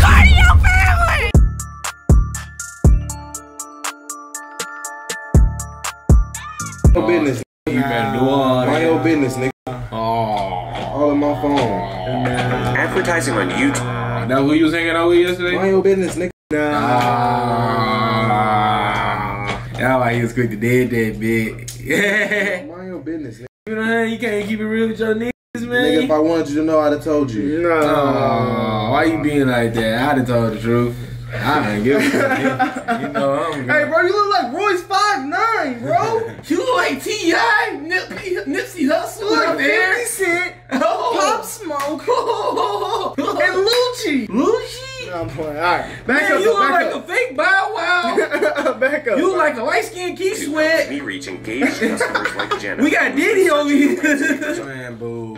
Cartier family! Your business. You better do all Mind your business, nigga. Oh, All in my phone. Advertising on YouTube. that who you was hanging out with yesterday? Mind your business, nigga. Ah, that's why he was quick to dead that bit. Yeah, Mind your business, nigga. you know you can't keep it real with your niggas, Nigga, if I wanted you to know, I'd have told you. No. Oh, why you being like that? I'd have told the truth. I don't give a fuck. You know I'm. Hey, bro, you look like Royce five nine, bro. You look like T.I. Nip, Nipsey Hussle Look, out there. 50 Cent, Oh. Pop Smoke, and and Lucci. Lucci. No, I'm playing. All right, back Man, up, you look like up. a fake Bow Wow. back up. You bro. like a light skinned key To Sweat. me reach engaged customers like Jenna. We got Diddy over here. Man, boo.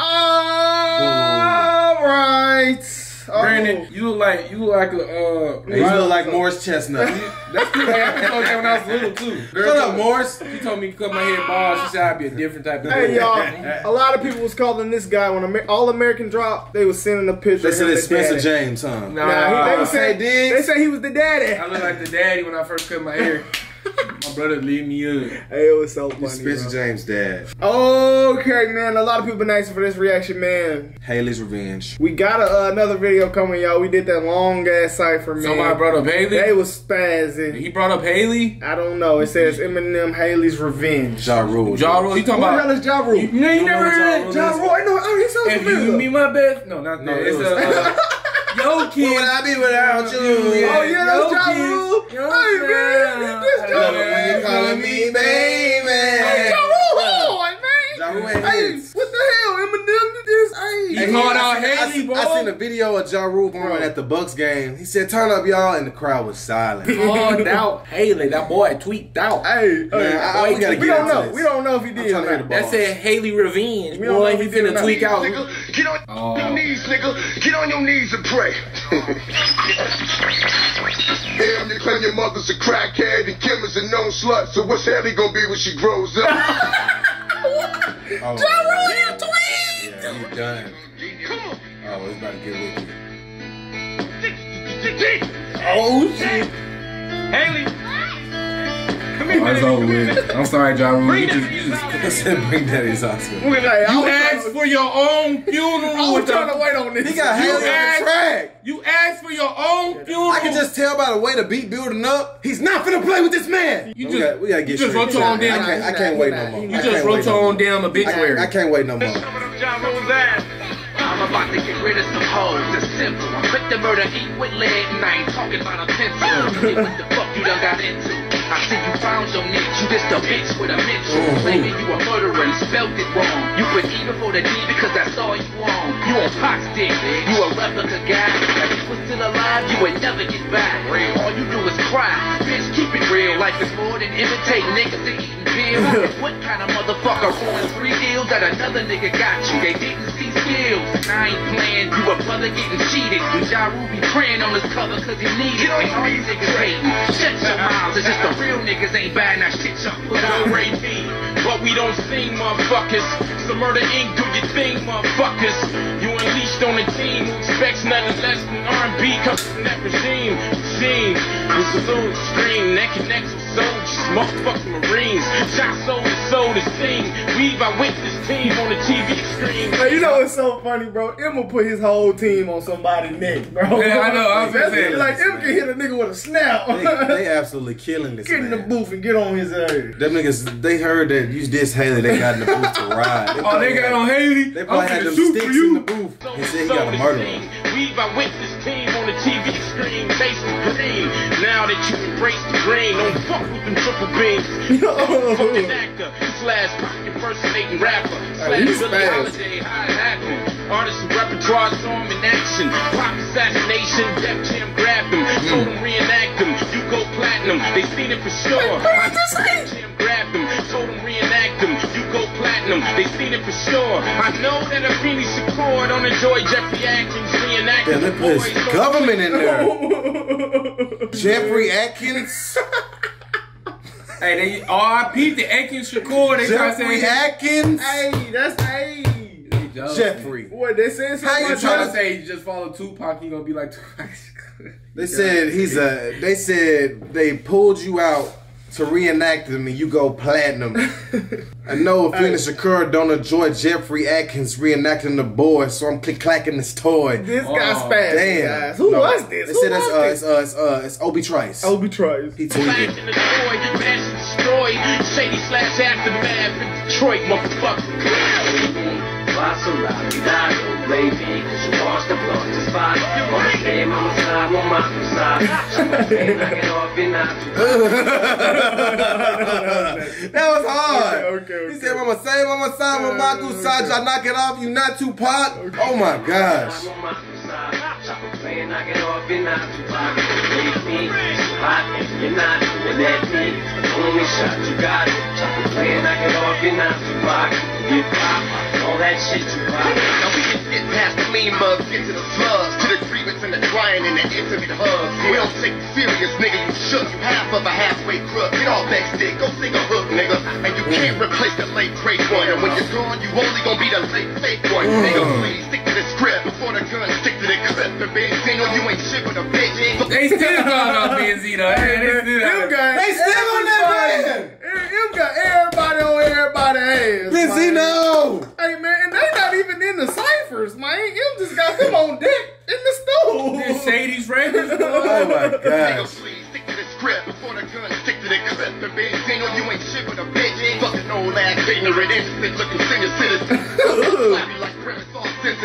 All right. Oh. Brandon, you look like you look like a uh. Hey, you look like Morris Chestnut. That's cool. Hey, I told that when I was little too. Girl Shut told up, me- Morris. She told me to cut my hair bald. She said I'd be a different type of. Hey dude. y'all, a lot of people was calling this guy when Amer- All American dropped. They was sending a picture. They said it's Spencer daddy. James, huh? Nah, Nah, he, they was Say saying they said he was the daddy. I look like the daddy when I first cut my hair. My brother leave me up. Hey, it was so funny. Spencer bro. James' dad. Okay, man. A lot of people been asking for this reaction, man. Hailie's Revenge. We got a, uh, another video coming, y'all. We did that long ass cipher, man. Somebody brought up Hailie. They was spazzing. He brought up Hailie. I don't know. It says Eminem Hailie's Revenge. Ja Rule. Ja Rule. You talking What the about? hell is Ja Rule? You, you You never heard what that? Ja Ja Rule Rule. I know. Oh, he sounds If you familiar. be my best, no, not No, that. it It's was- a uh, yo kid. Where would I be without you? Oh yeah, oh, that's Yo, Ja. Rule. Hey man, this I Ja Rule. When you calling me baby. Ja Rule man. Ja Rule ain't Hey, hits. what the hell, Eminem? You just He hey. called I out seen- Hailie, seen- boy. I seen a video of Ja Rule going at the Bucks game. He said, "Turn up, y'all," and the crowd was silent. Called out Hailie. That boy tweaked out. Hey, Man, hey, I- I- we gotta we get don't know. this. We don't know if he I'm did. trying or not. That said Hailie revenge. We don't know Boy, if he he did or finna tweak out. Nigga, get on Oh. your knees, nigga. Get on your knees and pray. Damn, they claim your mother's a crackhead and Kim is a known slut. So what's Hailie gonna be when she grows up? Oh, Ja Rule, you tweet. yeah, you done. Come on. Oh, it's about to get wicked. Oh, oh shit. Hailie. Come Oh, it's over with. I'm sorry, Ja Rule. You just, you just said, "Bring Daddy's Oscar." Hey, I You asked to- for your own I funeral was with trying to wait on this. He got You Hailie on the track. You asked for your own funeral. I can just tell by the way the beat building up. He's not finna play with this man. You we, just- got, we gotta get you just straight wrote to your own damn- I can't, I can't wait no more. You just can't wrote wait your no own damn I, obituary. I can't wait no more. Ja Rule's ass. I'm about to get rid of some hoes. It's simple. I'm quick to murder, eat with lead, and I ain't talking about a pencil. Get what the fuck you done got into. I see you found your niche. You just a bitch with a Mitchell. Claiming you a murderer and spelt it wrong. You put E before the D because that's all you want. You on Fox dick. You a replica guy. If you was still alive, you would never get back. All you do is cry. Bitch, keep it real. Life is more than imitate niggas that eating pills. what kind of motherfucker ruins three deals that another nigga got you? They didn't see skills. And I ain't playing. You a brother getting cheated. You Ja Rule be praying on this cover cause he need it. And all you niggas hating. Shut your mouths. It's just the real niggas ain't buying that shit y'all put out. rapey, but we don't sing, motherfuckers. So murder Inc. do your thing, motherfuckers. You unleashed on a team who expects nothing less than R&B comes from that regime. Scene, we salute, scream, neck and necks with soldiers, motherfucking Marines. Shot soul to soul to sing. Weave, I witness team on the TV screen. Hey, you know what's so funny, bro? Emma put his whole team on somebody's neck, bro. Yeah, I know, I was gonna That's say. Like, Emma can hit a nigga with a snap. They, they absolutely killing this get in the booth and get on his ass. Them niggas, they heard that you diss Hailie. They got in the booth to ride. Oh, they got on Hailie. They I'm probably had them sticks in the booth. Soul He said he got a to murder. sing. Weave, I witness team on the TV screen. Facing green. Now that you embrace the green, don't fuck with them triple beams. Fucking actor slash impersonating rapper slash fast. Holiday. How it happened? Artist and repertoire saw him in action. Pop assassination, Def Jam grabbed him. Told him reenact him. You go platinum. They seen it for sure. Def Jam grabbed him. Told him reenact him. You go platinum. They seen it for sure. I know that a Beanie Shakur don't enjoy Jeffrey Atkins reenacting. Yeah, they put Boys, government in there. Jeffrey Atkins. Hey, they RIP the Atkins Shakur. They try to Jeffrey say Atkins. hey, that's hey. Jeffrey. What they saying How you something trying to say you just follow Tupac, you gonna be like Tupac? They said he's a. They said they pulled you out to reenact him and you go platinum. I know if Afeni Shakur don't enjoy Jeffrey Atkins reenacting the boy, so I'm click clacking this toy. This Oh, guy spazzed. Damn. Guys. Who No. was this? They Who said it's, was uh, it's, uh, it's, uh, it's Obi Trice. Obi Trice. He tweeted. in the toy, passion destroyed. Shady slash aftermath in Detroit, motherfucker. Maserati, Dago, baby, cause you lost the blood to spot. Wanna stay mama side, want my side. Hey, knock it off, you're not too that was hard. Okay, okay, He okay. said, "Mama say, Mama say, Mama tu saja, knock it off. You not too pop." Oh my gosh. on my side. Chopper playing, knock it off, you're not too hot. Baby, too hot, and you're not Shot you got it. Playing, knock it off, you're not too. Get pop, all that shit you got. Now we can get past the mean mugs, get to the slugs, to the grievance and the crying and the intimate hugs. We don't take you serious, nigga. You shook, you half of a halfway crook. Get off that stick, go sing a hook, nigga. And you can't replace the late great one. And when you're gone, you only gonna be the late fake one. Nigga, please stick to the script before the gun stick Benzino, you ain't shit with a bitch. They still calling out Benzino. Hey, they still. Them guys. They still on that man. Them got everybody on everybody ass. man. Benzino. Hey man, and they not even in the ciphers, man. Him just got them on deck in the stool. This Shady's records. Oh my Nigga, gosh. please stick to the script before the gun stick to the clip. And Benzino, you ain't shit with a bitch. Fucking old ass, ignorant, innocent looking senior citizen. Slap you like premise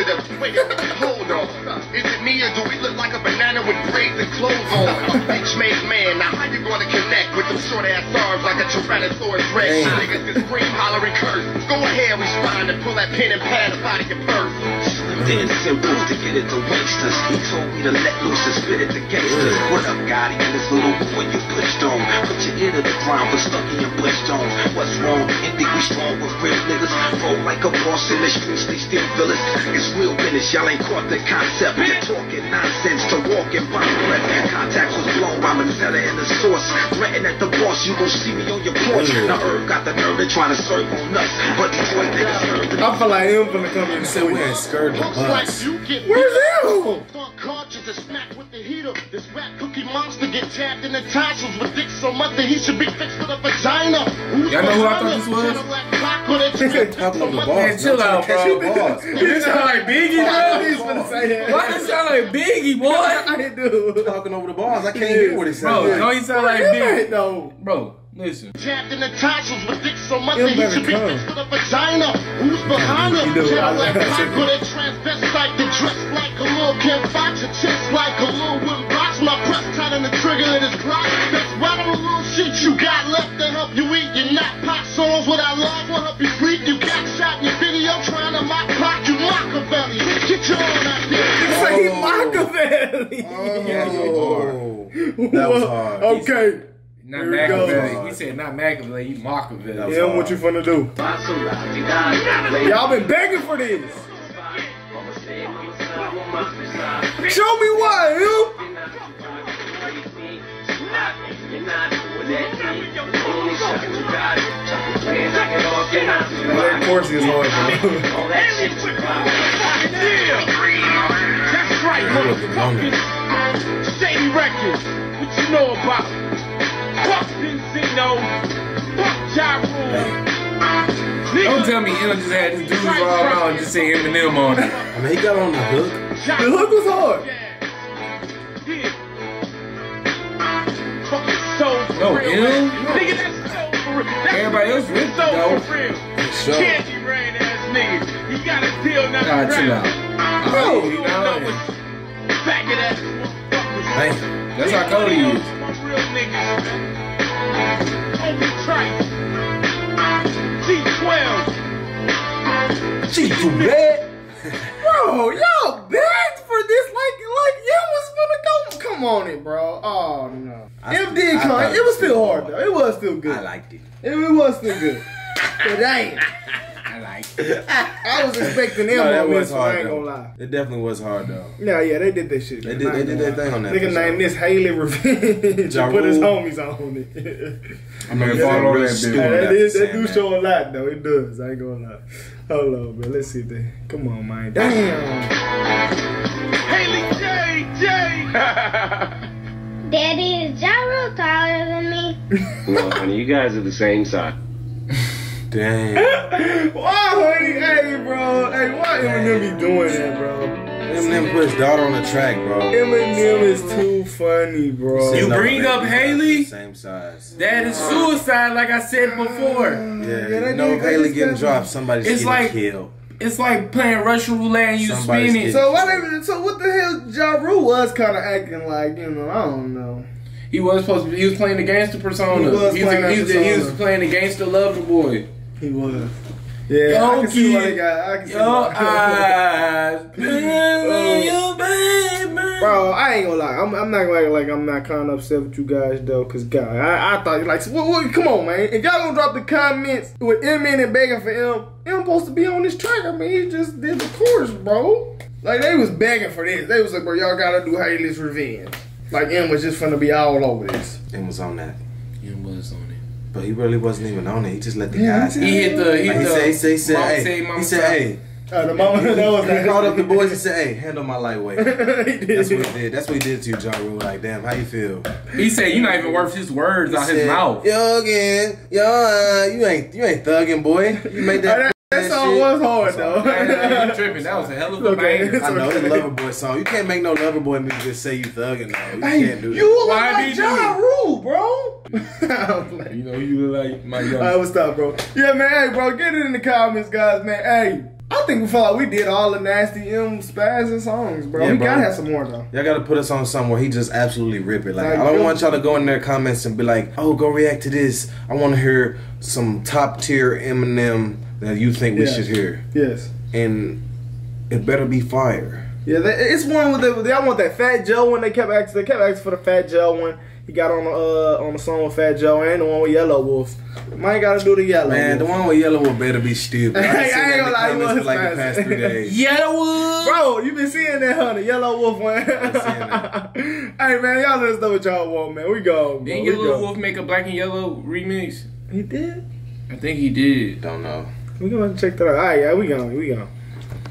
sensitive. Wait hold on. Is it me or do we look like a banana with braids and clothes on? A bitch made man, now how you gonna connect with them short ass arms like a Tyrannosaurus Rex? Niggas can scream, holler, and curse. Go ahead, respond and pull that pen and pad up out of your purse. Then simple to get it to wanksters. He told me to let loose and spit it to gangsters. What up, Gotti? And this little boy you pushed on. Put your ear to the ground, but stuck in your bloodstone. What's wrong? And think we strong with real niggas. Roll like a boss in the streets, they still feel it. It's real business, y'all ain't caught the concept. You're talking nonsense to walking by breath. Contact was blown by Manzella and the source. Threaten at the boss, you gon' see me on your porch. Now Herb got the nerve to trying to serve on us. But Detroit niggas heard the I feel like him finna come in and Said we ain't scared the like you get Where's him? Fuck cartridge and smack with the heater. This rap cookie monster get tapped in the tonsils with dick so much that he should be fixed with a vagina. Who's Y'all know who I thought this was? Tryna let clock with it. Talking over the boss. Man, chill No, out, trying to bro. catch. You sound like Biggie, I know bro. he's finna say that. Why does it sound like Biggie, boy? I do. Talking over the bars. I can't hear what he Bro, said. don't you sound like Him Biggie? ain't though. Bro, listen. Tapped in the tonsils with dick so much that he better should be come. fixed with a vagina. Who's behind us? You know, Tryna I- let I- with it. Transvestite that dress like a little Kim Fox. Your chest like a little wooden box. My press tight on the trigger in his block. That's right on the little shit you got left to help you eat. You're not pop songs without love will help you sleep. You got shot in your video trying to mock pop. You Machiavelli. Get your own idea. Say Oh. Machiavelli. Oh, that was hard. Okay. Not Here we. Machiavelli. He said not Machiavelli, you Machiavelli. Yeah, what you finna do? Y'all been begging for this. Mama say, mama side, want my side. Show me why, you. You're not too hot, baby. Too hot, and you're not doing that me. Only shot you got it. Chopper playing, knock it off, you're not too That hot. course is hard, bro. All that shit you got. That's right, motherfuckers. Shady Records. What you know about? Fuck Benzino. Fuck Ja Rule. Don't tell me Eminem just had this dude all around and just say Eminem on it. I mean, he got on the hook. The hook was hard. Yeah. Fucking No, real. Em? Nigga, that's soul for real. That's Everybody else rich, soul though. for real. Sure. Candy rain ass nigga. You got a deal now. Nah, chill out. Bro, Oh, you you know know. what's back of that motherfuckers. Damn. That's how Cody is. Too bad. Bro, y'all begged for this like like it was gonna go. Come on it, bro. Oh no. I- it did come. It was it was still hard though. It was still good. I liked it. It, it was still good. But damn. I like I was expecting them No, on this one. I ain't Though. gonna lie. It definitely was hard though. Yeah, yeah, they did that shit. They did- they did their thing on that Nigga for named this Hailie Revenge. Ja put his homies on it. I know Yeah, follow that stupid dude. That, after that do show a lot though. It does. I ain't gonna lie. Hold on, man. Let's see if they. Come on, man. Damn. Hailie J, J. Daddy is Ja taller than me. No, honey, you guys are the same size. Damn. Why, honey? Hey, bro. Hey, why Eminem be doing that, bro? Eminem put his daughter on the track, bro. Eminem is too funny, bro. You bring up Hailie? Same size. That is suicide, like I said before. Yeah, they you know if Hailie just getting got- dropped, somebody's It's getting like- killed. It's like playing Russian roulette and you Somebody's spinning. getting- So why they, so what the hell Ja Rule was kind of acting like, you know, I don't know. He was supposed to. Be, he was playing the gangster persona. He was He's playing a- that he was a- He was playing the gangster lover boy. He was. Yeah, I can see why they got, I can see Your why. eyes, baby, oh. your baby. Bro, I ain't gonna lie. I'm, I'm not gonna like I'm not kind of upset with you guys though, cause God, I, I thought like, what, what, come on, man. If y'all gonna drop the comments with M and begging for M, M supposed to be on this track. I mean, he just did the chorus, bro. Like they was begging for this. They was like, bro, y'all gotta do Hailie's Revenge. Like M was just finna be all over this. And was on that. He was on it. But he really wasn't even on it. He just let the Yeah, guys he have He it. hit the. He, Like he the said, he said, he said, hey, say, mama he said, say. hey. Uh, the moment that was He called up the boys and said, hey, handle my lightweight. he That's what he did. That's what he did to you, Ja Rule. Like, damn, how you feel? He said, "You're not even worth his words out his mouth." Yo again, yo, uh, you ain't, you ain't thugging, boy. You made that. That, that that song shit. was hard though. Man, you tripping? That was a hell of a Okay. banger. I know it's a lover boy song. You can't make no lover boy music just say you thugging though. You Hey, can't do that. you look Why like did Ja you? Rule, bro. I'm playing. You know, you look like my young. Alright, what's up, bro? Yeah, man. Hey, bro, get it in the comments, guys, man. Hey, I think we felt like we did all the nasty M spazzing songs, bro. Yeah, we bro. gotta have some more though. Y'all gotta put us on something where he just absolutely rip it. Like, Like, I don't yo- want y'all to go in their comments and be like, "Oh, go react to this." I want to hear some top tier Eminem that you think we Yeah. should hear, Yes. and it better be fire. Yeah, that, it's one with the. I want that Fat Joe one. They kept asking. They kept asking for the Fat Joe one. He got on the uh, on the song with Fat Joe and the one with Yelawolf. Might gotta do the Yellow Man, the one with yellow will better be stupid. Hey, I've I ain't gonna lie, you was for like the past three days. Yelawolf. Bro, you been seeing that, honey? Yelawolf one. that. hey man, y'all let us know what y'all want, man. We go. Didn't Yellow go. Wolf make a Black and Yellow remix? He did. I think he did. Don't know. We gonna check that out. All right, yeah, we go. We go.